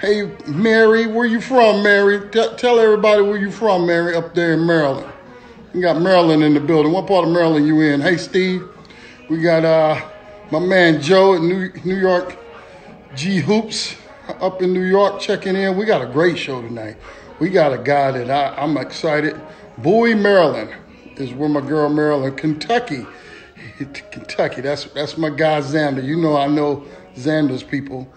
Hey, Mary, where you from, Mary? T- tell everybody where you from, Mary, up there in Maryland. We got Maryland in the building. What part of Maryland you in? Hey, Steve. We got uh, my man Joe at New, New York G Hoops up in New York checking in. We got a great show tonight. We got a guy that I, I'm excited. Bowie, Maryland is where my girl Maryland. Kentucky. Kentucky. That's that's my guy Xander. You know I know Xander's people.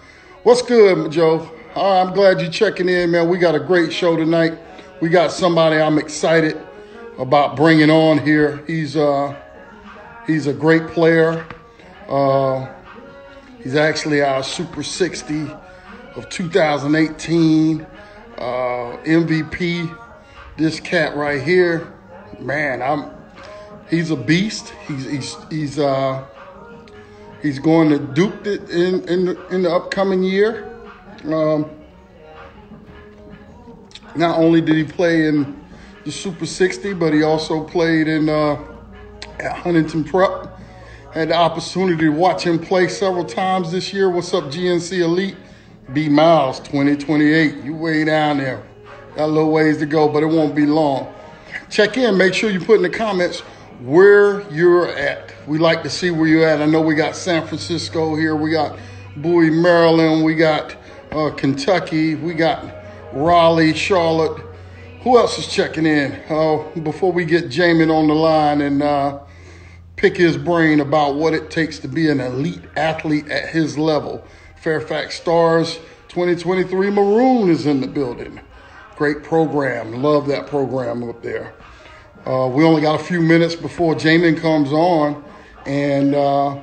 What's good, Joe? All right, I'm glad you're checking in, man. We got a great show tonight. We got somebody I'm excited about bringing on here. He's uh he's a great player. Uh, he's actually our Super 60 of 2018 uh, MVP. This cat right here, man, I'm he's a beast. He's he's he's uh he's going to Duke it in in in the upcoming year. Um, not only did he play in the Super 60, but he also played in uh, at Huntington Prep. Had the opportunity to watch him play several times this year. What's up, GNC Elite? B Miles 2028. You way down there. Got a little ways to go, but it won't be long. Check in. Make sure you put in the comments where you're at. We like to see where you're at. I know we got San Francisco here. We got Bowie, Maryland. We got uh, Kentucky. We got Raleigh, Charlotte. Who else is checking in? Uh, before we get Jaemyn on the line and uh, pick his brain about what it takes to be an elite athlete at his level. Fairfax Stars 2023 Maroon is in the building. Great program. Love that program up there. Uh, we only got a few minutes before Jaemyn comes on, and uh,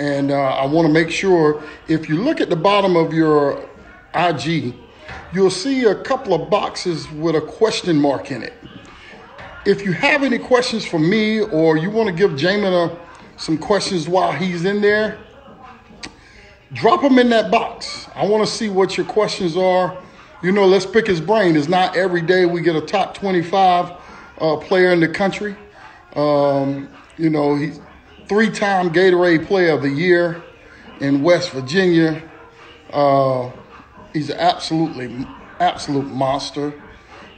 and uh, I want to make sure if you look at the bottom of your IG, you'll see a couple of boxes with a question mark in it. If you have any questions for me, or you want to give Jaemyn a, some questions while he's in there, drop them in that box. I want to see what your questions are. You know, let's pick his brain. It's not every day we get a top 25 uh, player in the country. Um, you know, he's three-time Gatorade Player of the Year in West Virginia. Uh, he's an absolutely, absolute monster.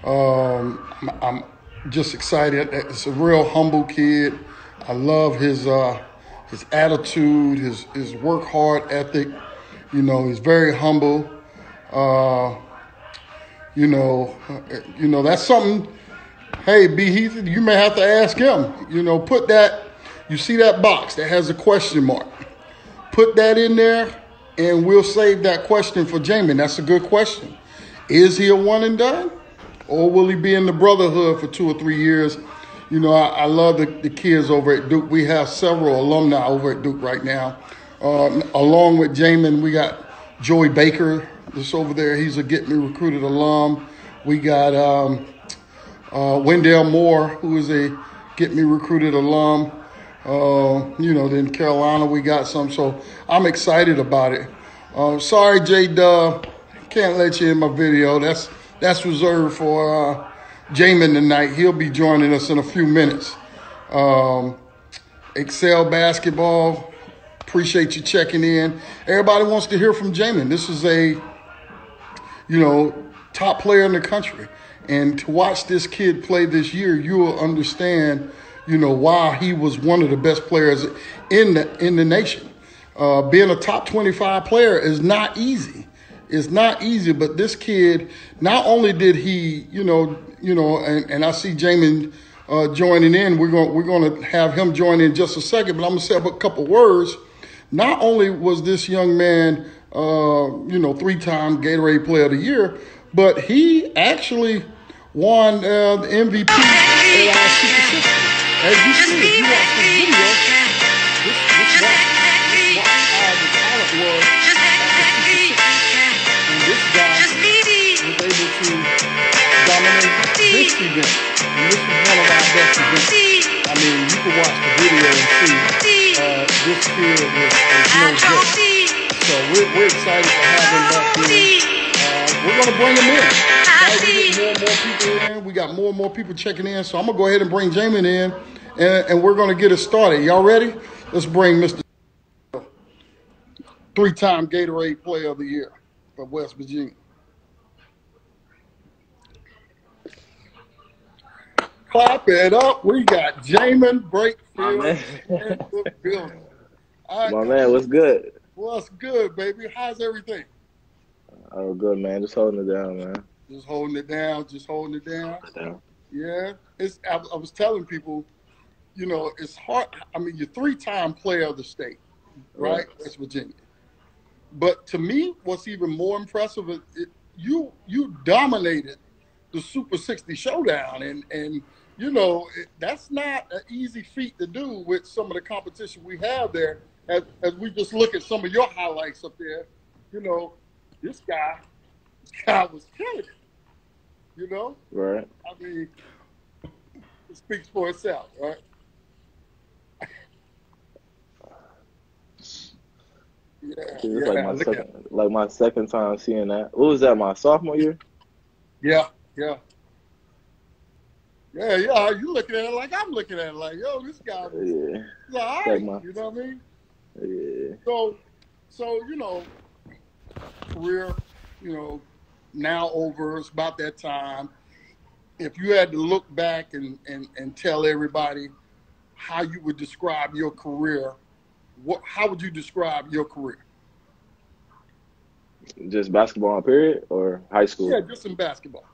Um, I'm, I'm, just excited. It's a real humble kid. I love his uh, his attitude, his his work hard ethic. You know, he's very humble. Uh, you know, you know that's something. Hey, B Heath, you may have to ask him. You know, put that. You see that box that has a question mark. Put that in there, and we'll save that question for Jaemyn. That's a good question. Is he a one and done, or will he be in the brotherhood for two or three years? You know, I, I love the, the, kids over at Duke. We have several alumni over at Duke right now. Uh, along with Jaemyn, we got Joey Baker that's over there. He's a Get Me Recruited alum. We got um, uh, Wendell Moore, who is a Get Me Recruited alum. Uh, you know, then Carolina, we got some. So I'm excited about it. Uh, sorry, J Dub, can't let you in my video. That's that's reserved for uh, Jaemyn tonight. He'll be joining us in a few minutes. Um, Excel basketball. Appreciate you checking in. Everybody wants to hear from Jaemyn. This is a, you know, top player in the country. And to watch this kid play this year, you will understand, you know, why he was one of the best players in the in the nation. Uh, being a top 25 player is not easy. It's not easy, but this kid, not only did he, you know, you know, and, and I see Jaemyn uh, joining in. We're going we're going to have him join in just a second, but I'm going to say a couple words. Not only was this young man, uh, you know, three-time Gatorade Player of the Year, but he actually won uh, the MVP at our Super 60. As you see, if you watch this video, this, this watch, this watch how the talent was at the Super 60. And this guy was able to dominate this event. And this was one of our best events. I mean, you can watch the video and see uh, this kid was, was no joke. So we're, we're excited to have him back in. Uh, we're going to bring him in. As we get more and more people in, we got more and more people checking in. So I'm going to go ahead and bring Jaemyn in, and, and we're going to get it started. Y'all ready? Let's bring Mr. Three-time Gatorade Player of the Year. of West Virginia. Clap it up. We got Jaemyn Brakefield in the building. All My man, what's good? what's good, baby? How's everything? Oh, good, man. Just holding it down, man. Just holding it down, just holding it down. Down. Yeah, it's. I, I was telling people, you know, it's hard. I mean, you're three-time player of the state, right? Right. West Virginia. But to me, what's even more impressive is it, you you dominated the Super 60 showdown, and and you know it, that's not an easy feat to do with some of the competition we have there. As as we just look at some of your highlights up there, you know, this guy, this guy was killing it. You know, Right. I mean, it speaks for itself, right? Yeah, It's yeah, like my second, like my second time seeing that. What was that? My sophomore year? Yeah, yeah. Yeah, yeah. You looking at it like I'm looking at it, like, yo, this guy Yeah. Like right. my- You know what I mean? Yeah. So, so you know, career, you know, now over. It's about that time. If you had to look back and and and tell everybody how you would describe your career, what how would you describe your career? Just basketball period or high school? Yeah, just in basketball.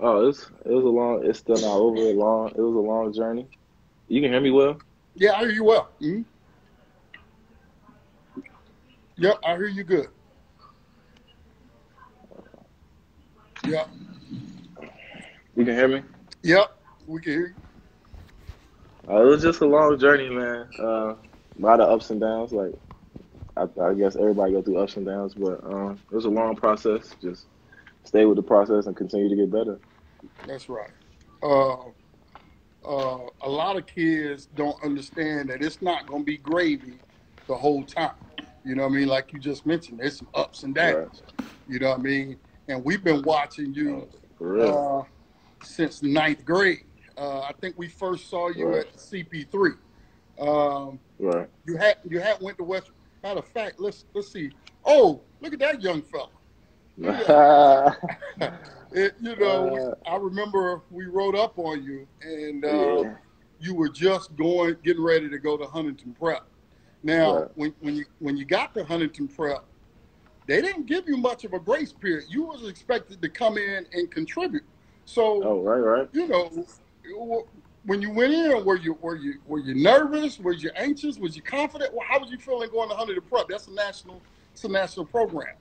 Oh, it's it was a long. It's still not over. A long. It was a long journey. You can hear me well. Yeah, I hear you well. hmm Yep, I hear you good. Yep, You can hear me. yep, we can hear you. Uh, it was just a long journey, man. Uh, a lot of ups and downs. Like I, I guess everybody go through ups and downs, but um, it was a long process. Just stay with the process and continue to get better. That's right. Uh, uh, a lot of kids don't understand that it's not going to be gravy the whole time. You know what I mean? Like you just mentioned, there's some ups and downs. You know what I mean? And we've been watching you uh, since ninth grade. Uh, I think we first saw you Right. at CP3. Um, right. you had you had went to West. Matter of fact, let's let's see. Oh, look at that young fella. It, you know, Uh, I remember we rode up on you, and uh, yeah. you were just going, getting ready to go to Huntington Prep. Now, Right. when, when you when you got to Huntington Prep, they didn't give you much of a grace period. You was expected to come in and contribute. So, Oh, right, right. you know, when you went in, were you were you were you nervous? Were you anxious? Was you confident? Well, how was you feeling going to Huntington Prep? That's a national, it's a national program.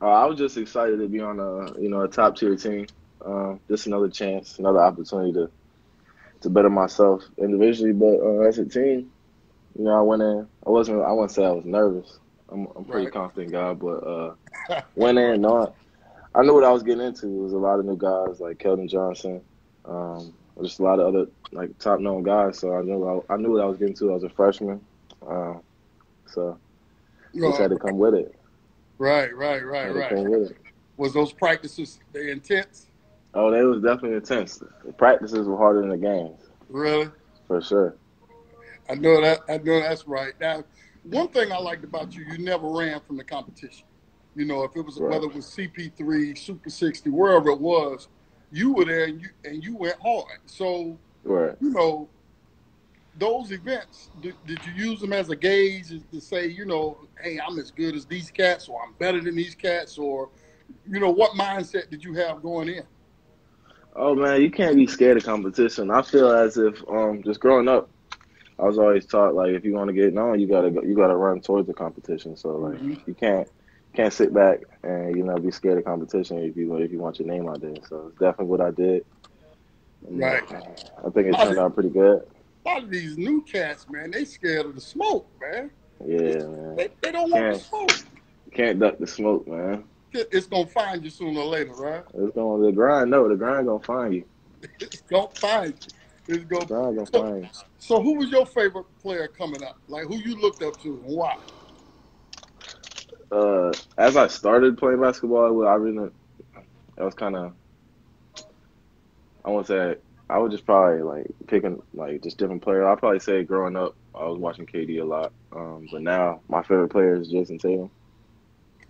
Uh, I was just excited to be on a you know a top tier team. Um, just another chance, another opportunity to to better myself individually, but uh, as a team, you know, I went in. I wasn't. I wouldn't say I was nervous. I'm I'm a pretty Right. confident guy, but uh, went in knowing I knew what I was getting into. It was a lot of new guys like Keldon Johnson, um, just a lot of other like top known guys. So I knew I, I knew what I was getting to. I was a freshman, um, so just had to come with it. right, right, right, right. come with it. Was those practices they intense? Oh, they was definitely intense. The practices were harder than the games, Really? for sure. I know that. I know that's right. Now, one thing I liked about you, you never ran from the competition. You know, if it was Right. whether it was CP3, Super 60, wherever it was, you were there and you and you went hard. So Right. you know, those events, did, did you use them as a gauge to say, you know, hey, I'm as good as these cats, or I'm better than these cats, or you know, what mindset did you have going in? Oh man, you can't be scared of competition. I feel as if um just growing up, I was always taught like if you want to get known, you gotta go, you gotta run towards the competition. So like Mhm. you can't can't sit back and you know be scared of competition if you if you want your name out there. So it's definitely what I did. And, Right. I think it turned out pretty good. A lot of these new cats, man, they scared of the smoke, man. Yeah, man. They, they don't want Yeah. the smoke. Can't duck the smoke, man. It's gonna find you sooner or later, right? It's going to the grind. No, the grind gonna find you. It's gonna find you. It's gonna. grind gonna find you. So who was your favorite player coming up? Like who you looked up to and why? uh, as I started playing basketball, I really, I was kind of, I won't say, I was just probably like picking like just different players. I'll probably say growing up, I was watching KD a lot. Um, but now my favorite player is Jayson Tatum.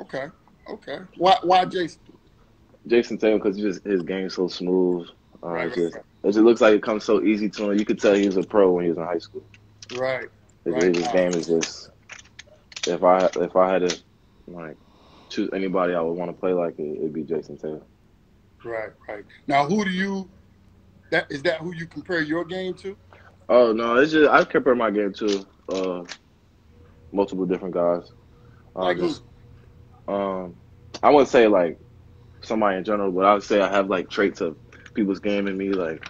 Okay, Okay. Why? Why Jayson? Jayson Tatum because just his game's so smooth. Uh, Right, it just it just looks like it comes so easy to him. You could tell he was a pro when he was in high school. Right. His, Right. his game is just. If I if I had to like choose anybody I would want to play like it, it'd be Jayson Tatum. Right. Right. Now, who do you? That is that who you compare your game to? Oh no, it's just I compare my game to uh multiple different guys. Uh, Like who? just, um, I wouldn't say like somebody in general, but I would say I have like traits of people's game in me. Like,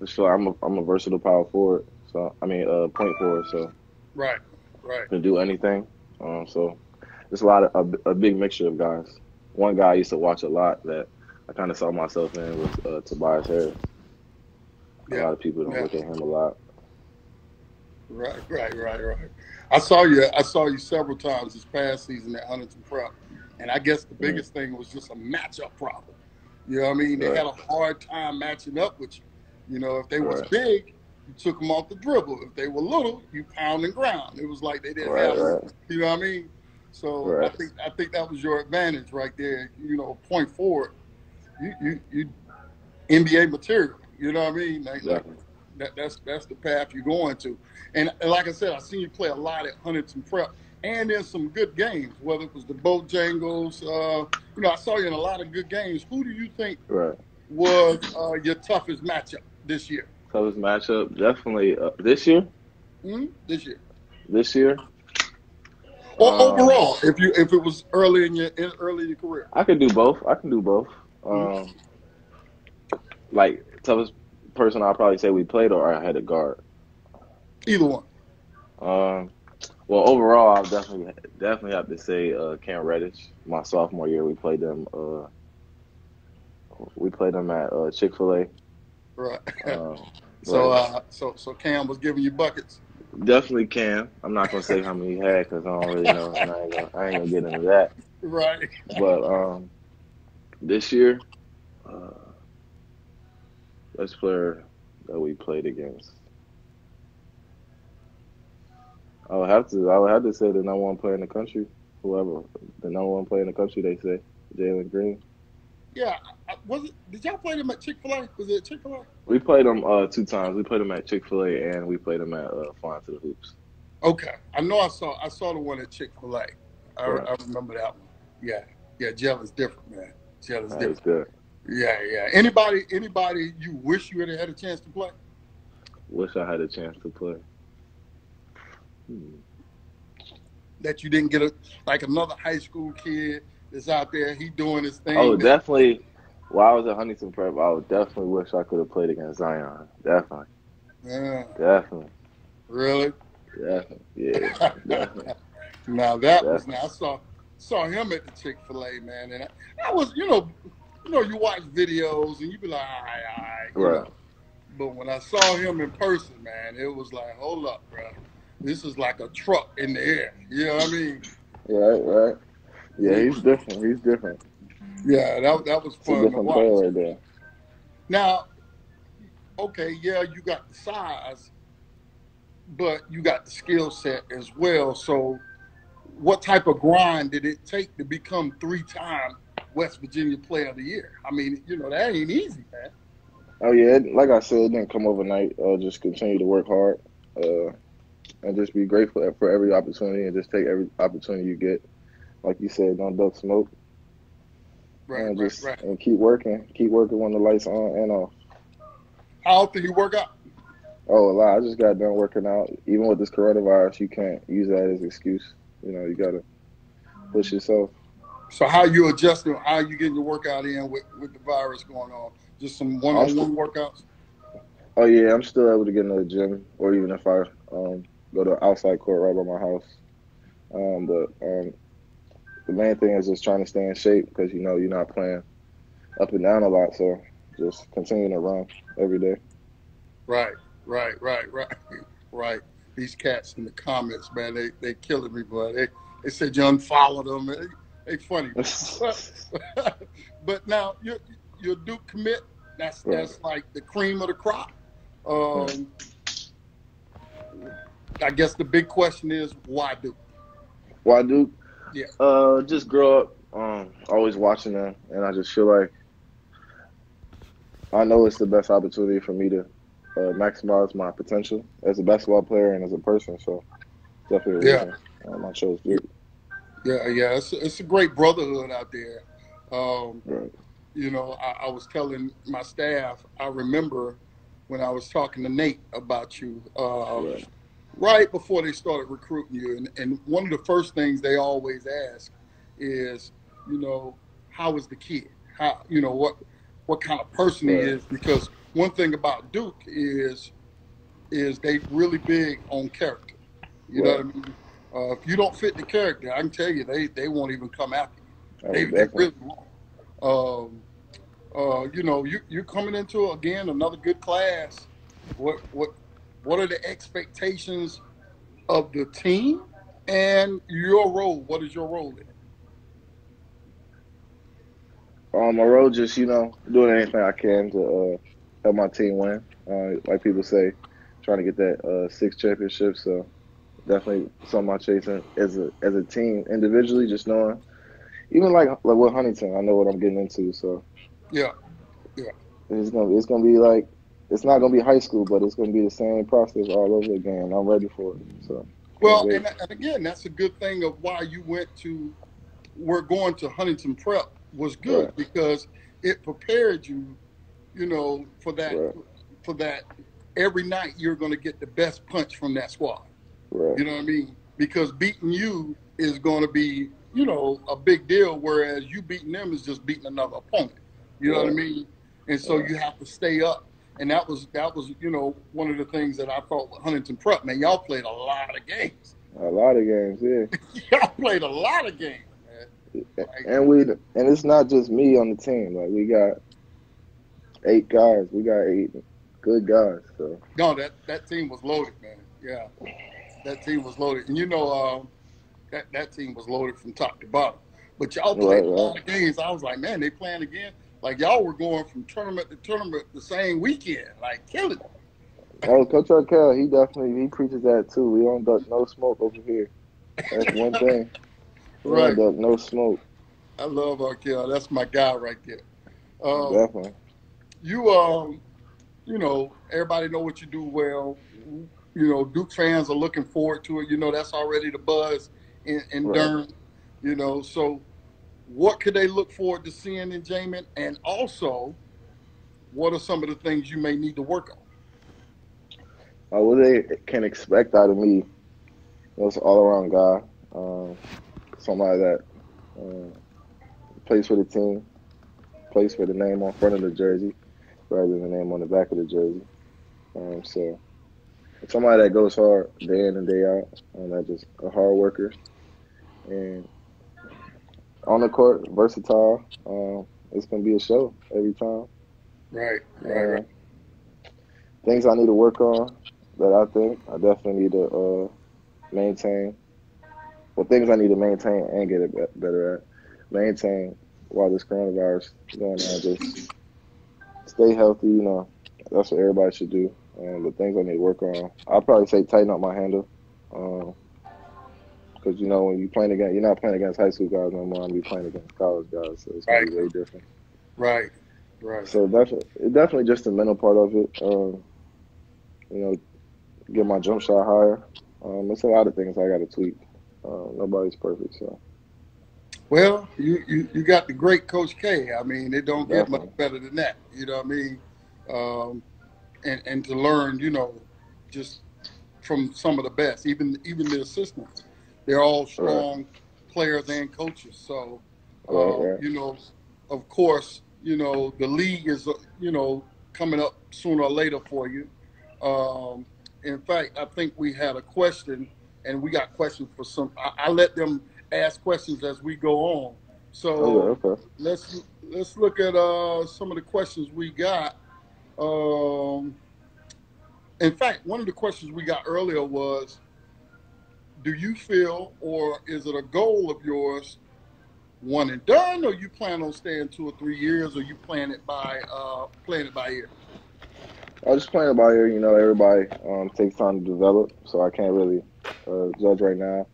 for sure, I'm a I'm a versatile power forward. So I mean, uh, point forward. So Right. Right. Can do anything. Um, so there's a lot of a, a big mixture of guys. One guy I used to watch a lot that I kind of saw myself in was uh, Tobias Harris. Yeah. A lot of people don't Yeah. look at him a lot. Right, right, right, right. I saw you. I saw you several times this past season at Huntington Prep, and I guess the biggest thing was just a matchup problem. You know what I mean? They Right. had a hard time matching up with you. You know, if they was Right. big, you took them off the dribble. If they were little, you pound and ground. It was like they didn't Right, have. You know what I mean? So I think I think that was your advantage right there. You know, point forward, you you you NBA material. You know what I mean? Like, Exactly. that, that's that's the path you're going to. And, and like I said, I seen you play a lot at Huntington Prep, and in some good games. Whether it was the Bojangles, uh, you know, I saw you in a lot of good games. Who do you think Right. was uh, your toughest matchup this year? Toughest matchup, definitely uh, this year. hmm This year, This year, or Um, overall, if you if it was early in your in, early in your career. I could do both. I can do both. Um, like toughest person, I'll probably say we played, or I had a guard. Either one. Um, well, overall, I'll definitely definitely have to say uh, Cam Reddish. My sophomore year, we played them. Uh, we played them at uh, Chick Fil A. Right. Um, so uh, so so Cam was giving you buckets. definitely Cam. I'm not gonna say how many he had because I don't really know. And I ain't gonna, I ain't gonna get into that. Right. But um, this year, uh, best player that we played against, I would have to. I would have to say the number one player in the country. Whoever the number one player in the country, they say Jalen Green. Yeah. Was it? Did y'all play them at Chick Fil A? Was it Chick Fil A? We played them uh, two times. We played them at Chick Fil A and we played them at uh, Flying to the Hoops. Okay, I know I saw I saw the one at Chick Fil A. I, Right. I remember that one. Yeah, yeah. Gel is different, man. Gel is That different. good. Yeah, yeah. Anybody, anybody you wish you had had a chance to play? Wish I had a chance to play. Hmm. That you didn't get a like another high school kid that's out there. He doing his thing. Oh, definitely. While I was at Huntington Prep, I would definitely wish I could have played against Zion. Definitely, Yeah, definitely, really. definitely. Yeah, definitely. now that was now I saw saw him at the Chick Fil A man, and I, I was you know you know you watch videos and you be like all right, all right, Right. know. But when I saw him in person, man, it was like hold up, bro. This is like a truck in the air. You know what I mean? Right, right. Yeah, he's different. He's different. Yeah, that that was fun to different watch. right there. Now, okay, yeah, you got the size, but you got the skill set as well. So, what type of grind did it take to become three-time West Virginia Player of the Year? I mean, you know that ain't easy, man. Oh yeah, like I said, it didn't come overnight. Uh, just continue to work hard, uh, and just be grateful for every opportunity, and just take every opportunity you get. Like you said, don't duck smoke, Right, and just right. and keep working. Keep working when the lights on and off. How often you work out? Oh, a lot. I just got done working out. Even with this coronavirus, you can't use that as excuse. You know, you gotta push yourself. So, how you adjusting? How you getting your workout in with, with the virus going on? Just some one-on-one workouts? Oh yeah, I'm still able to get in the gym, or even if I um, go to outside court right by my house. Um, but um, the main thing is just trying to stay in shape because you know you're not playing up and down a lot, so just continuing to run every day. Right, right, right, right, right. These cats in the comments, man, they they killing me, boy. They they said you unfollowed them. They, they funny. but now your your Duke commit, that's Right. that's like the cream of the crop. Um, I guess the big question is why Duke? Why Duke? Yeah. Uh, just grow up. Um, always watching them, and I just feel like I know it's the best opportunity for me to uh, maximize my potential as a basketball player and as a person. So definitely, Yeah. um, I chose Duke. Yeah, yeah, it's it's a great brotherhood out there. Um, Right. you know, I, I was telling my staff, I remember when I was talking to Nate about you, uh, Right. Right before they started recruiting you. And, and one of the first things they always ask is, you know, how is the kid? How, you know, what, what kind of person he is? Because one thing about Duke is, is they really big on character. You know what I mean? Uh, if you don't fit the character, I can tell you, they, they won't even come after you. Oh, They, they really won't. Um, uh, you know, you you're coming into again another good class. What what what are the expectations of the team and your role? What is your role in it? Um, my role just you know doing anything I can to uh, help my team win. Uh, like people say, trying to get that uh, six championship. So definitely something I'm chasing as a as a team. Individually, just knowing, even like like with Huntington, I know what I'm getting into. So Yeah, it's gonna it's gonna be like it's not gonna be high school, but it's gonna be the same process all over again. I'm ready for it. So Well, and, and again, that's a good thing of why you went to, we're going to Huntington Prep was good Right. because it prepared you, you know, for that, Right. for that. Every night you're going to get the best punch from that squad. right, You know what I mean? Because beating you is going to be, you know, a big deal, whereas you beating them is just beating another opponent. You know what I mean? And so you have to stay up. And that was that was you know one of the things that I thought with Huntington Prep. Man, y'all played a lot of games. a lot of games, yeah. y'all played a lot of games, man. And we and it's not just me on the team. Like we got eight guys. We got eight good guys. So No, that that team was loaded, man. Yeah, that team was loaded, and you know um, that that team was loaded from top to bottom. But y'all played Right, a lot right. of games. I was like, man, they playing again. Like y'all were going from tournament to tournament the same weekend, like killing it. oh, Coach Arkell, he definitely he preaches that too. We don't duck no smoke over here. That's one thing. We Right. don't duck no smoke. I love Arkell. That's my guy right there. Um, Definitely. you um you know everybody know what you do well you know duke fans are looking forward to it you know that's already the buzz in, in Right. durham you know so what could they look forward to seeing in jaemyn and also what are some of the things you may need to work on Uh, what they can expect out of me was all around guy. Um, somebody that uh, plays for the team, plays for the name on front of the jersey rather than the name on the back of the jersey. Um, so somebody that goes hard day in and day out, and that just a hard worker, and on the court versatile. Um, it's gonna be a show every time. right Uh, things I need to work on that I think I definitely need to uh, maintain. Well, things I need to maintain and get it better at. Maintain while this coronavirus is going on. Just stay healthy. You know, that's what everybody should do. Um, the things I need to work on. I'll probably say tighten up my handle. Because you know when you playing against, you're not playing against high school guys no more. I'm be playing against college guys, so it's gonna be way different. right right So definitely, definitely just the mental part of it. Um, you know, get my jump shot higher. Um, it's a lot of things I got to tweak. Uh, nobody's perfect, so Well, you, you you got the great Coach K. I mean, it don't get much better than that. You know what I mean? Um, and and to learn, you know, just from some of the best, even even the assistants, they're all strong players and coaches. So, uh, Right, right. you know, of course, you know the league is you know coming up sooner or later for you. Um, in fact, I think we had a question, and we got questions for some. I, I let them ask questions as we go on. So okay, okay. let's let's look at uh, some of the questions we got. Um, in fact, one of the questions we got earlier was, "Do you feel, or is it a goal of yours, one and done, or you plan on staying two or three years, or you plan it by uh, playing it by ear?" I just playing about here. You know, everybody um, takes time to develop, so I can't really uh, judge right now.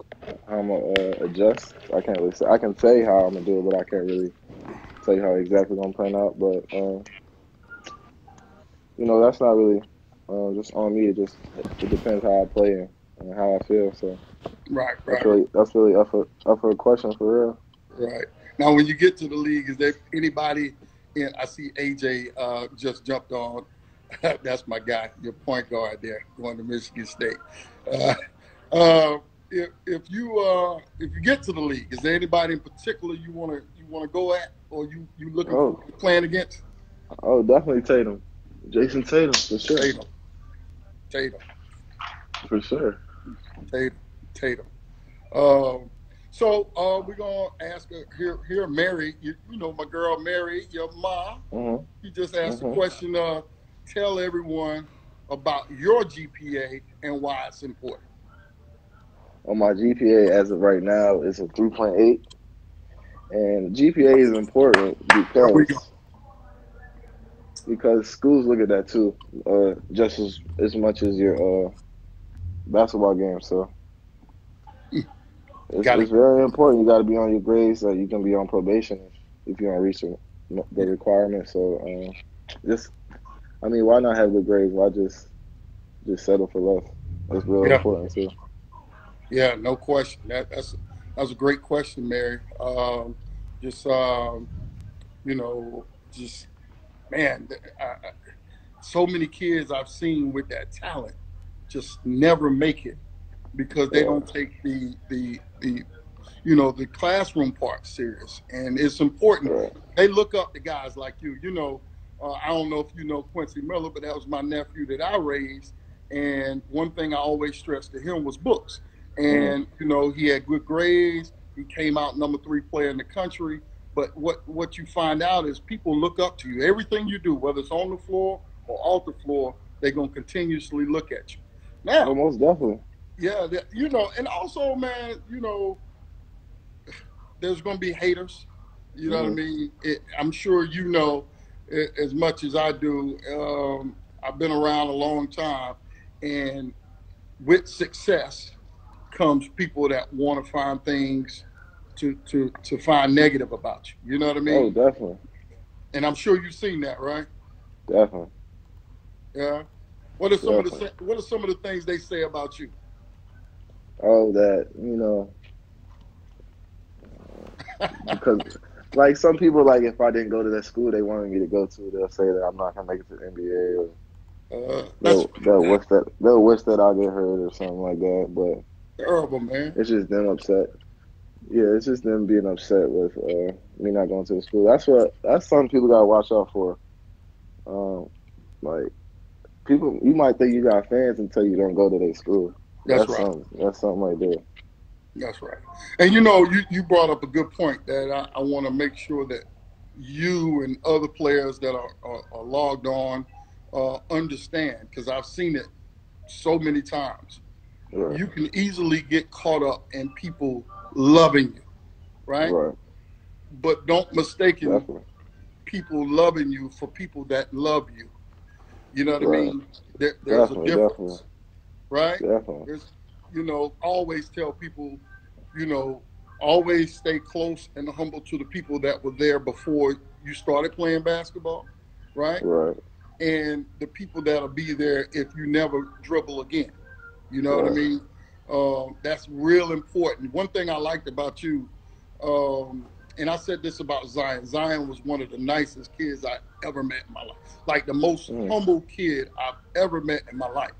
how I'm gonna uh, adjust. I can't really say. I can say how I'm gonna do it, but I can't really tell you how exactly gonna plan out. But uh, you know, that's not really uh, just on me. It just it depends how I play and, and how I feel. So Right, that's right, really that's really up for up for a question for real. right. Now, when you get to the league, is there anybody? In, I see AJ uh, just jumped on. That's my guy, your point guard there, going to Michigan State. Uh, uh, if if you uh, if you get to the league, is there anybody in particular you want to you want to go at, or you you looking Oh. for playing against? Oh, definitely Tatum, Jayson Tatum for sure, Tatum, Tatum. for sure. Tatum, Tatum. Um, so uh, we're gonna ask her here. Here, Mary. You, you know my girl Mary, your mom. hmm You just asked the Mhm. question. Uh, tell everyone about your GPA and why it's important. On my GPA as of right now is a 3.8, and GPA is important because because schools look at that too, uh, just as as much as your uh, basketball game. So Got it. it's very important. You got to be on your grades. So you can be on probation if, if you don't reach the, the requirements. So um, just, I mean, why not have good grades? Why just just settle for less? It's real Yeah. important too. Yeah, no question. That, that's that's a great question, Mary. Um, just um, you know, just man, I, I- so many kids I've seen with that talent just never make it because they don't take the the the you know the classroom part serious, and it's important. Right. They look up to guys like you. You know, uh, I don't know if you know Quincy Miller, but that was my nephew that I raised. And one thing I always stressed to him was books. And you know, he had good grades. He came out number three player in the country. But what what you find out is people look up to you. Everything you do, whether it's on the floor or off the floor, they're gonna continuously look at you. Now, Oh, most definitely. Yeah, you know, and also, man, you know, there's going to be haters. You know what I Mhm. mean? It, I'm sure you know a- as much as I do. Um, I've been around a long time, and with success comes people that want to find things to to to find negative about you. You know what I mean? Oh, definitely, And I'm sure you've seen that, right? definitely. Yeah. What are some of the What are some of the things they say about you? Oh, that you know, because like some people, like if I didn't go to that school they wanted me to go to, they'll say that I'm not gonna make it to the NBA, or Uh, they'll, they'll wish that they'll wish that I get hurt or something like that. But terrible, man. it's just them upset. Yeah, it's just them being upset with uh, me not going to the school. That's what that's something people gotta watch out for. Um, like people, you might think you got fans until you don't go to their school. That's right. something. That's something right there. That's right. And you know, you, you brought up a good point that I, I want to make sure that you and other players that are, are, are logged on uh, understand because I've seen it so many times. Right. You can easily get caught up in people loving you, right? Right. But don't mistake people loving you for people that love you. You know what I mean? There, there's Definitely, a difference, definitely. Right? Definitely. There's, you know, always tell people, you know, always stay close and humble to the people that were there before you started playing basketball, right? Right. And the people that'll be there if you never dribble again. You know what I mean? Um, that's real important. One thing I liked about you, um, and I said this about Zion. Zion was one of the nicest kids I ever met in my life. Like the most Mm. humble kid I've ever met in my life.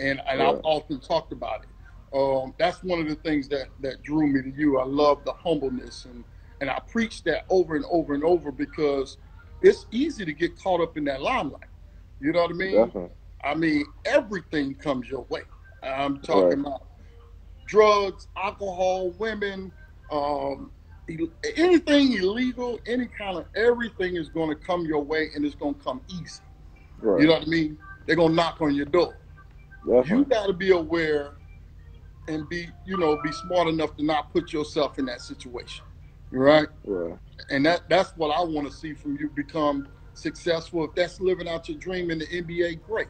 And and I've often talked about it. Um, that's one of the things that that drew me to you. I love the humbleness and and I preach that over and over and over because it's easy to get caught up in that limelight. You know what I mean? Definitely. I mean, everything comes your way. I'm talking Right. about drugs, alcohol, women, um, anything illegal, any kind of everything is going to come your way and it's going to come easy. Right. You know what I mean? They're going to knock on your door. You got to be aware and be, you know, be smart enough to not put yourself in that situation. Right? Right. And that that's what I want to see from you become successful. If that's living out your dream in the NBA, great.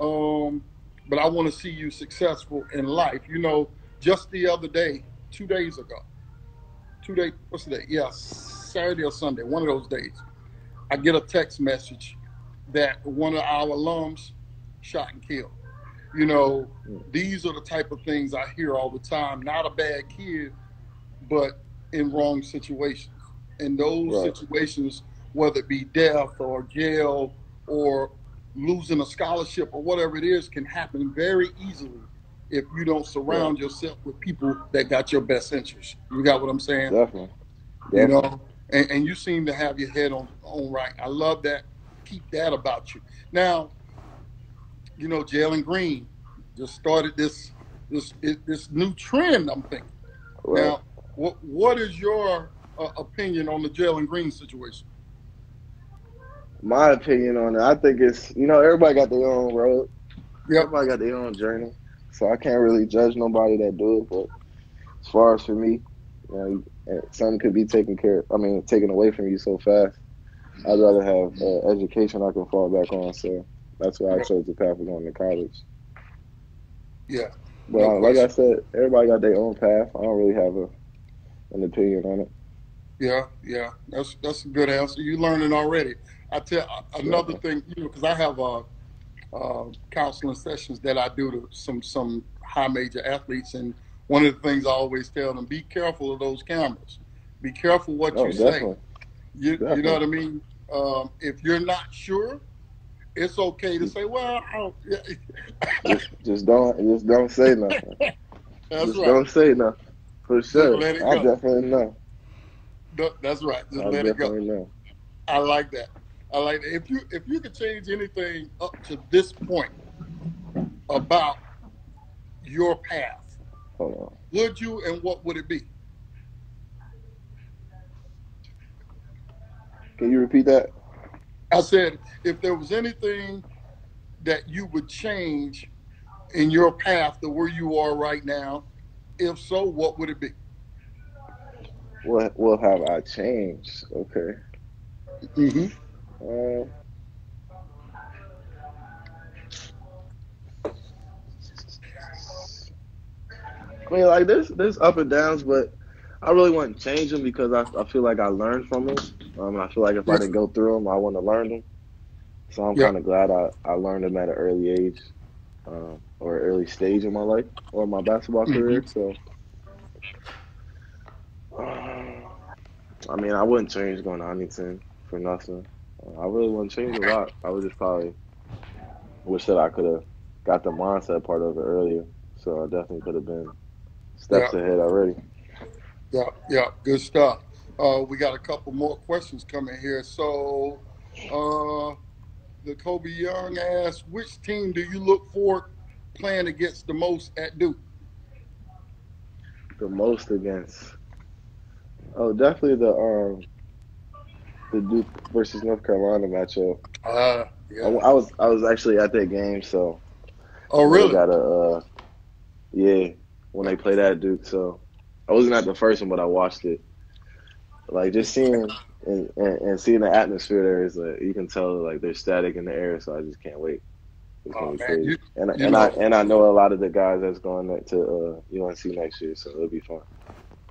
Um, but I want to see you successful in life. You know, just the other day, two days ago. Two days. What's the day? Yeah, Saturday or Sunday. One of those days. I get a text message that one of our alums shot and killed. You know, these are the type of things I hear all the time. Not a bad kid, but in wrong situations. And those Right. situations, whether it be death or jail or losing a scholarship or whatever it is, can happen very easily if you don't surround yourself with people that got your best interest. You got what I'm saying? Definitely. you know and, and you seem to have your head on on right i love that keep that about you now you know jalen green just started this this this new trend i'm thinking Right. now what what is your uh, opinion on the jalen green situation My opinion on it, I think it's you know everybody got their own road. Yep. Everybody got their own journey, so I can't really judge nobody that do it. But as far as for me, you know, something could be taken care. I mean, taken away from you so fast. I'd rather have uh, education I can fall back on. So that's why I chose the path of going to college. yeah But No uh, like I said, everybody got their own path. I don't really have a an opinion on it. Yeah, yeah, that's that's a good answer. You learning already. I tell another thing, you know, because I have uh, uh, counseling sessions that I do to some some high major athletes, and one of the things I always tell them: be careful of those cameras. Be careful what Oh, you say. definitely. You, you definitely. know what I mean? Um, if you're not sure, it's okay to say, "Well, I don't, yeah. Just, just don't just don't say nothing. that's just right. don't say nothing. For sure. it I go. definitely know. No, That's right. Just I let it go." know. I like that. I like that. If you if you could change anything up to this point about your path, would you and what would it be? Can you repeat that? I said if there was anything that you would change in your path to where you are right now, if so, what would it be? What what have I changed? Okay. Mm-hmm. Uh, I mean, like there's there's up and downs, but I really wouldn't change them because I, I feel like I learned from them. Um, I feel like if I didn't go through them, I wouldn't have learned them. So I'm Yeah. kind of glad I, I learned them at an early age, um, or early stage in my life or my basketball Mhm. career. So, uh, I mean, I wouldn't change going to Huntington for nothing. Uh, I really wouldn't change a lot. I would just probably wish that I could have got the mindset part of it earlier. So I definitely could have been steps ahead already. Yeah, yeah, good stuff. Uh, we got a couple more questions coming here. So, uh, the Kobe Young asked, which team do you look for playing against the most at Duke? The most against. Oh, definitely the um the Duke versus North Carolina matchup. Uh, I, yeah. I was I was actually at that game, so Oh, really? Got a uh, yeah when they played at Duke. So I wasn't at the first one, but I watched it. Like just seeing and, and, and seeing the atmosphere there is like you can tell like there's static in the air. So I just can't wait. It's Oh, gonna be man, crazy. you- and you and I know- and I know a lot of the guys that's going to uh, UNC next year, so it'll be fun.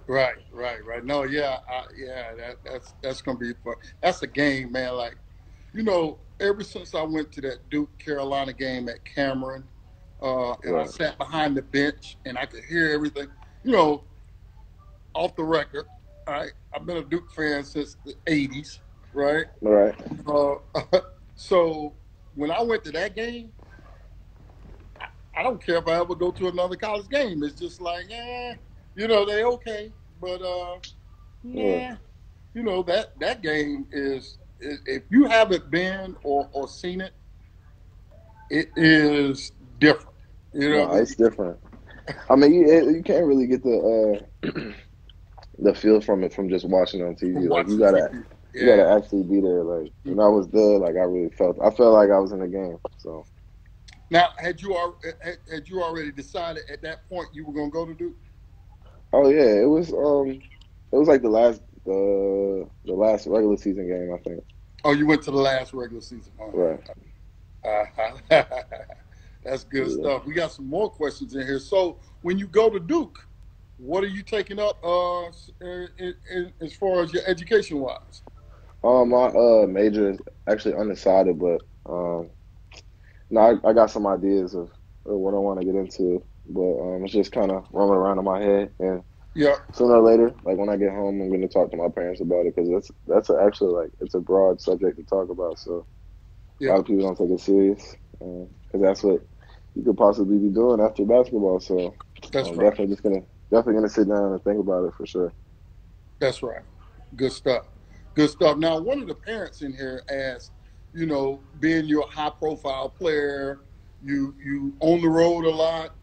Right, right, right. No, yeah, I, yeah, that, that's that's gonna be fun. That's a game, man. Like, you know, ever since I went to that Duke Carolina game at Cameron, uh, and I sat behind the bench and I could hear everything. You know, off the record, I I've been a Duke fan since the '80s, right? All right. Uh, so when I went to that game, I, I don't care if I ever go to another college game. It's just like, eh, you know, they okay, but uh, yeah, you know that that game is if you haven't been or or seen it, it is different. You know, No, it's different. I mean, you you can't really get the uh, the feel from it from just watching on TV. Like you gotta you gotta actually be there. Like when I was there, like I really felt I felt like I was in the game. So Now, had you al- had, you already decided at that point you were going to go to Duke? oh yeah, it was um it was like the last the the last regular season game I think. Oh, you went to the last regular season. Huh? Right. Uh-huh. That's good Yeah. stuff. We got some more questions in here. So, when you go to Duke, what are you taking up uh, in, in, as far as your education wise? Um, my uh major is actually undecided, but um, no, I, I got some ideas of, of what I want to get into, but um, it's just kind of rolling around in my head, and Yeah, sooner or later, like when I get home, I'm going to talk to my parents about it because that's that's a, actually like it's a broad subject to talk about. So a lot of people don't take it serious because that's what you could possibly be doing after basketball. So that's I'm right. definitely just gonna definitely gonna sit down and think about it for sure. That's right. Good stuff. Good stuff. Now, one of the parents in here asked, you know, being you're a high profile player, you you on the road a lot.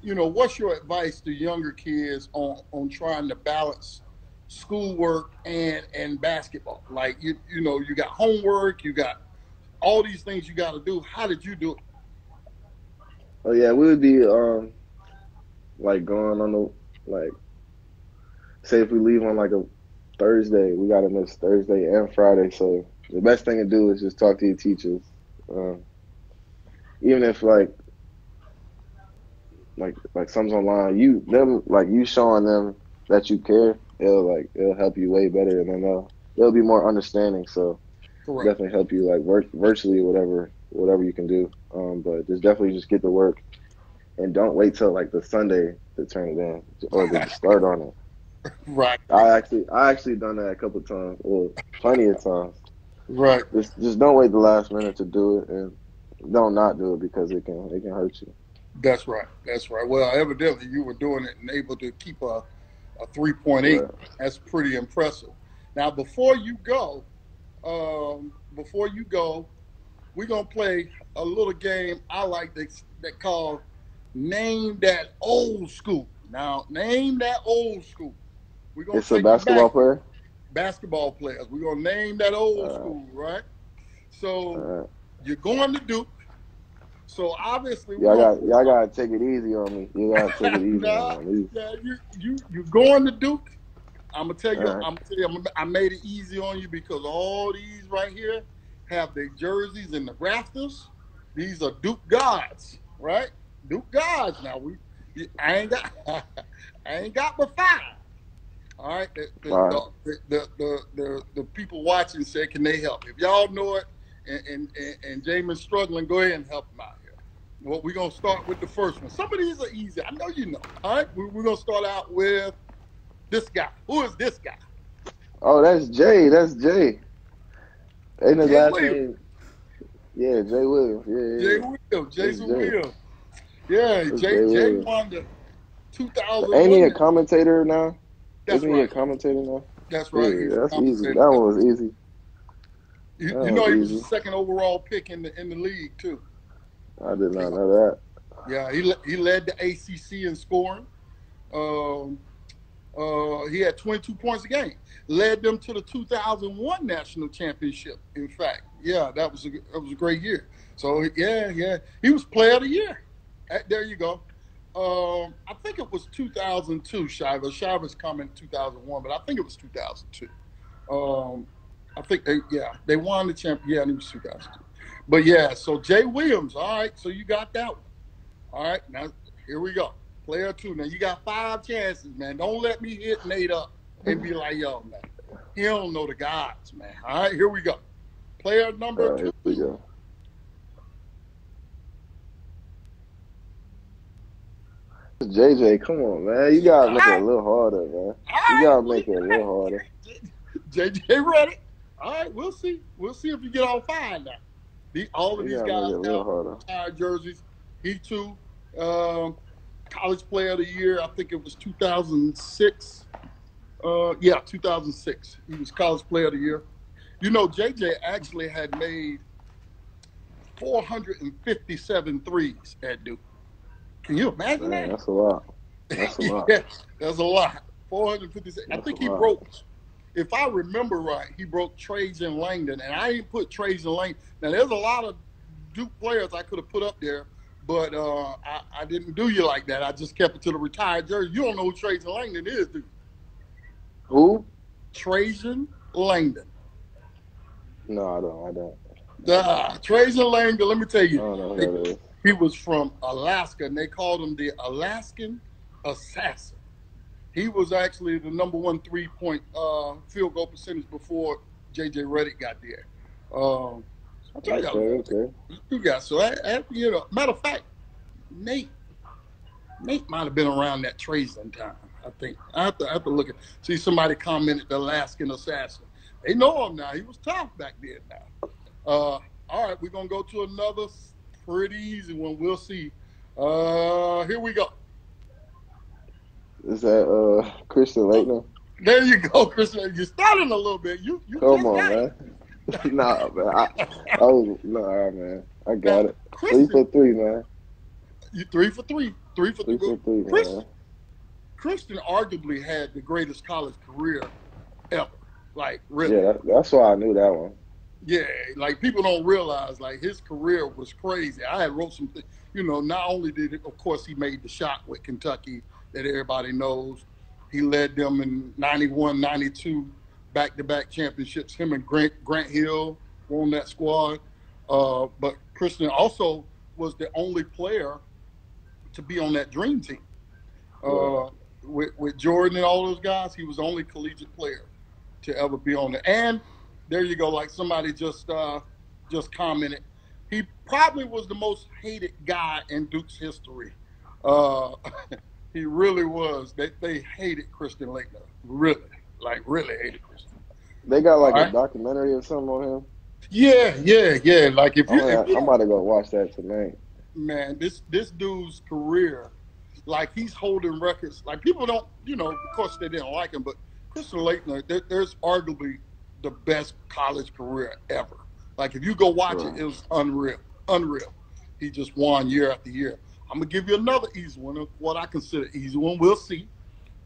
You know, what's your advice to younger kids on on trying to balance schoolwork and and basketball? Like you you know, you got homework, you got all these things you got to do. How did you do it? Oh yeah, we would be um like going on the like say if we leave on like a Thursday, we gotta miss Thursday and Friday. So the best thing to do is just talk to your teachers. Um, even if like like like something's online, you them like you showing them that you care, it'll like it'll help you way better and then they'll they'll be more understanding. So Correct. definitely help you like work virtually whatever whatever you can do. Um, but just definitely just get to work and don't wait till like the Sunday to turn it in or to start on it. Right. I actually I actually done that a couple times, or plenty of times. Right. Just just don't wait the last minute to do it and don't not do it because it can it can hurt you. That's right. That's right. Well, evidently you were doing it and able to keep a, a 3.8. Right. That's pretty impressive. Now, before you go, um, before you go, we're gonna play a little game I like that that called Name That Old School. Now, name that old school. We're gonna It's a basketball back. player. basketball players. We're gonna name that old right. school, right? So Alright. you're going to Duke. So obviously, Y'all got y'all gotta take it easy on me. You gotta take it easy Nah. on me. Yeah, you you you going to Duke? I'm gonna tell you. Uh-huh. Right. I'm gonna tell you. I'm, I made it easy on you because all these right here have their jerseys in the rafters. These are Duke gods, right? Duke gods. Now we, I ain't got, I ain't got but five. All right. The the, the, the, the, the, people watching say, can they help? If y'all know it, and and and, and Jaemyn's struggling, go ahead and help him out here. Well, we're gonna start with the first one. Some of these are easy. I know you know. All right, we- we're gonna start out with this guy. Who is this guy? Oh, that's Jay. That's Jay. Ain't his Jay last Williams. name? Yeah, Jay Williams. Yeah, yeah. Jay. Williams, Jason Jay. Williams. Yeah, Jay Jay won the 2000. Ain't he a commentator now? That's Isn't he a commentator now? That's right. Yeah, that's easy. That one was easy. You, you know was he was easy. the second overall pick in the in the league too. I did not know that. Yeah, he he led the ACC in scoring. Um, uh, he had 22 points a game. Led them to the 2001 national championship. In fact, yeah, that was a that was a great year. So yeah, yeah, he was player of the year. Uh, There you go. Um, I think it was 2002. Shiva Shiva's coming 2001, but I think it was 2002. Um, I think they yeah they won the champ. Yeah, it was 2002. But yeah, so Jay Williams. All right, so you got that one. All right, now here we go. Player two. Now you got five chances, man. Don't let me hit Nate up and be like, yo, man, he don't know the gods, man. All right, here we go. Player number right, two. here we go. JJ, come on, man. You gotta make it a little harder, man. You gotta make it a little harder. JJ ready? All right, we'll see. We'll see if you get all five now. The, all of You these gotta make it a guys little have retired jerseys. He too, um, college player of the year. I think it was 2006. Uh, yeah, 2006. He was college player of the year. You know, JJ actually had made 457 threes at Duke. Can you imagine Man, that? that's a lot. That's a lot. yeah, that's a lot. 456. I think he lot. broke, if I remember right, he broke Trajan Langdon, and I didn't put Trajan Langdon. Now, there's a lot of Duke players I could have put up there, but uh, I, I didn't do you like that. I just kept it to the retired jersey. You don't know who Trajan Langdon is, do you? Who? Trajan Langdon. No, I don't. I don't. Ah, Trajan Langdon, let me tell you. I don't know who that is. He was from Alaska, and they called him the Alaskan Assassin. he was actually the number one three point uh, field goal percentage before JJ Redick got there. Um, I tell Okay, you, okay. you got so I, I, you know. Matter of fact, Nate Nate might have been around that Trazen time. I think I have to I have to look at see somebody commented the Alaskan assassin. They know him now. He was tough back then. Now, uh, all right, we're gonna go to another pretty easy one. We'll see. Uh, here we go. Is that uh Christian Laettner? There you go, Christian. You're starting a little bit. You you Come on, man. nah, man. I, I was nah, man. I got it. Three for three, man. you three for three, three for Three three. for three, Chris, man. Christian arguably had the greatest college career ever. Like really. Yeah, that, that's why I knew that one. Yeah, like people don't realize like his career was crazy. I had wrote some, th- you know. Not only did it, of course he made the shot with Kentucky that everybody knows. He led them in 91, 92 back-to-back championships. Him and Grant Grant Hill were on that squad. Uh, but Christian also was the only player to be on that dream team. Uh, with, with Jordan and all those guys, he was the only collegiate player to ever be on it. And there you go, like somebody just uh, just commented, he probably was the most hated guy in Duke's history. Uh, he really was. They they hated Christian Laettner, really, like really hated Christian. They got like Alright. a documentary or something on him. Yeah, yeah, yeah. Like if I'm, you, if you I'm about to go watch that tonight. man, this this dude's career, like he's holding records. Like people don't, you know, of course they didn't like him, but Christian Laettner, there, there's arguably the best college career ever. Like if you go watch Right. it, it was unreal, unreal. He just won year after year. I'm gonna give you another easy one, what I consider easy one. We'll see.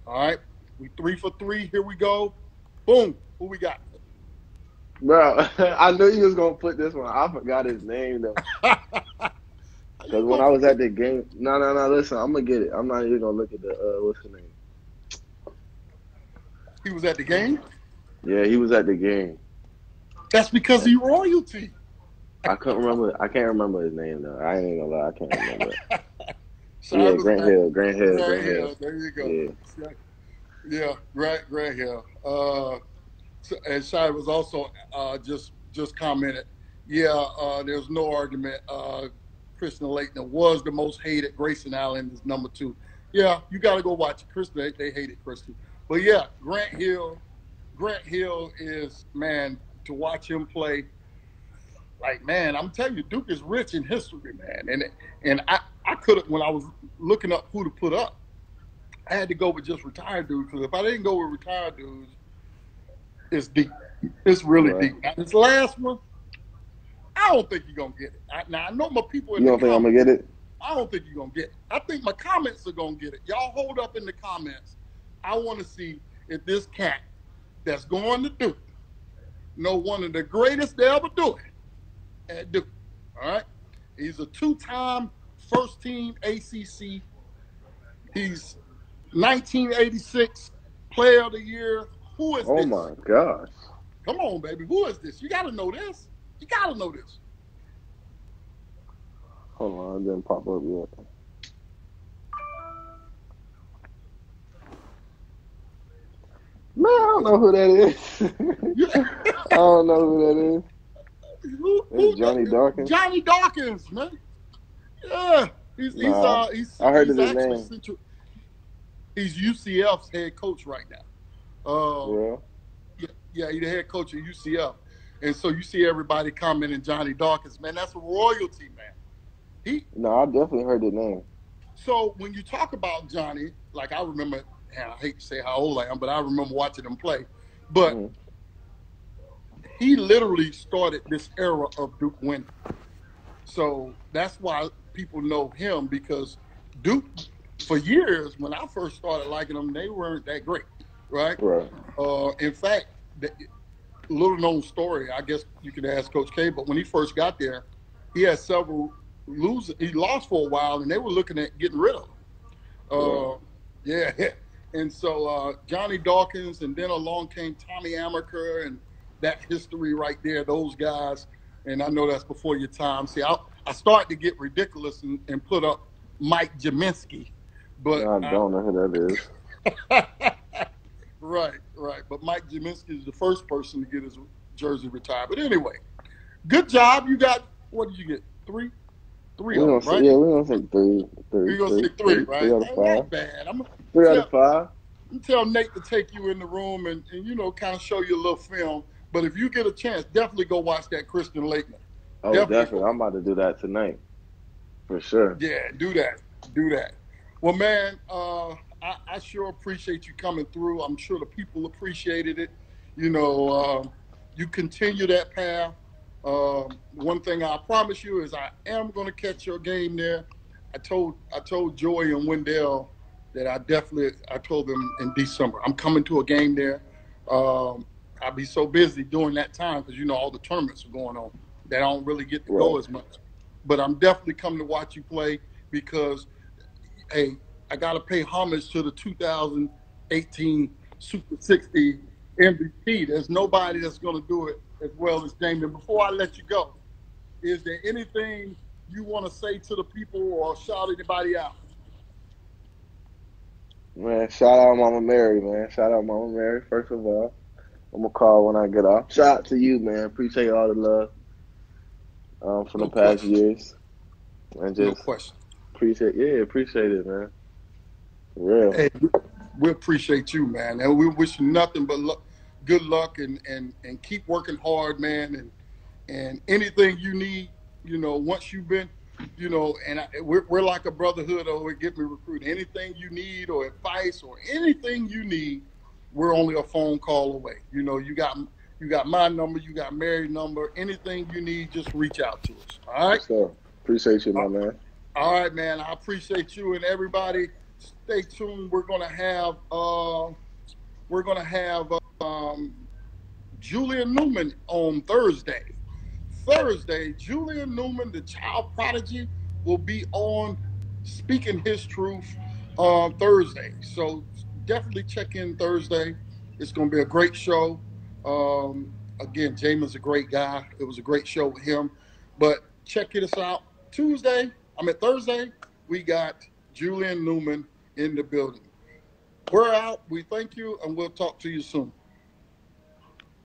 All right, we three for three. Here we go. Boom. Who we got? Bro, I knew you was gonna put this one. I forgot his name though. Because when I was at the game, no, no, no. Listen, I'm gonna get it. I'm not even gonna look at the uh, what's the name. he was at the game. Yeah, he was at the game. That's because he royalty. I couldn't remember. I can't remember his name though. I ain't gonna lie. I can't remember. So yeah, Grant like, Hill. Grant Hill. Grant Hill. Hill. There you go. Yeah. Yeah, Grant Grant Hill. Uh, and Shai was also uh, just just commented. Yeah, uh, there's no argument. Uh, Christian Laettner was the most hated. Grayson Allen is number two. Yeah, you got to go watch it. Christian, they, they hated Christian. But yeah, Grant Hill. Grant Hill is man to watch him play. Like man, I'm telling you, Duke is rich in history, man. And and I I could have when I was looking up who to put up. I had to go with just retired dudes because if I didn't go with retired dudes, it's deep. It's really Right. deep. Now, this last one, I don't think you're gonna get it. I, now I know my people in You don't think I'm gonna get it? I don't think you're gonna get it. I think my comments are gonna get it. Y'all hold up in the comments. I want to see if this cat that's going to do it. No one of the greatest to ever do it at Duke. All right, he's a two-time first-team ACC. He's 1986 Player of the Year. Who is Oh this? Oh my gosh. Come on, baby. Who is this? You got to know this. You got to know this. Hold on, it didn't pop up yet. Man, I don't know who that is. I don't know who that is. who, It's Johnny Dawkins. Johnny Dawkins, man. Yeah, he's he's Nah, uh he's I heard he's of his name. Central, he's UCF's head coach right now. Well, yeah, yeah, he's the head coach of UCF, and so you see everybody commenting Johnny Dawkins, man. That's a royalty, man. He no, I definitely heard the name. so when you talk about Johnny, like I remember, and I hate to say how old I am, but I remember watching him play. But Mhm. he literally started this era of Duke winning. So that's why people know him because Duke, for years, when I first started liking them, they weren't that great, right? Right. Uh, in fact, the, little known story, I guess you could ask Coach K, but when he first got there, he had several losing. He lost for a while, and they were looking at getting rid of him. Uh, yeah. And so uh, Johnny Dawkins, and then along came Tommy Amaker, and that history right there, those guys. And I know that's before your time. See, I, I started to get ridiculous and, and put up Mike Gminski. But I don't know who that is. right, right. But Mike Gminski is the first person to get his jersey retired. But anyway, good job. You got what did you get? Three, three We of them, right? yeah, we gonna say three, three, You're gonna three, say three, three, right? three out of five. that bad. I'm Three out of five. Gonna tell Nate to take you in the room and, and you know kind of show you a little film. But if you get a chance, definitely go watch that Christian Laettner. Oh, Definitely. definitely. I'm about to do that tonight, for sure. Yeah, do that. Do that. Well, man, uh, I, I sure appreciate you coming through. I'm sure the people appreciated it. You know, uh, you continue that path. Um, one thing I promise you is I am going to catch your game there. I told I told Joy and Wendell that I definitely I told them in December I'm coming to a game there. Um, I'll be so busy during that time because you know all the tournaments are going on that I don't really get to go as much. But I'm definitely coming to watch you play because, hey, I got to pay homage to the 2018 Super 60 MVP. There's nobody that's going to do it as well as Jaemyn. Before I let you go, is there anything you want to say to the people or shout anybody out? Man, shout out Mama Mary, man. Shout out Mama Mary, first of all. I'm gonna call when I get off. Shout out to you, man. Appreciate all the love um, from No the past question. years. And No just question. appreciate, yeah, appreciate it, man. For real. Hey, we appreciate you, man, and we wish you nothing but luck, good luck, and and and keep working hard, man, and and anything you need, you know, once you've been, you know, and I, we're we're like a brotherhood over Get Me Recruit. Anything you need or advice or anything you need, we're only a phone call away. You know, you got you got my number, you got Mary's number. Anything you need, just reach out to us. All right. So appreciate you, my man. All right, man. I appreciate you and everybody. Stay tuned. We're gonna have uh, we're gonna have um, Julian Newman on Thursday. Thursday, Julian Newman, the child prodigy, will be on speaking his truth on Thursday. So definitely check in Thursday. It's gonna be a great show. Um, again, Jaemyn's a great guy. It was a great show with him. But check us out Tuesday. I mean Thursday. We got Julian Newman in the building. We're out. We thank you, and we'll talk to you soon.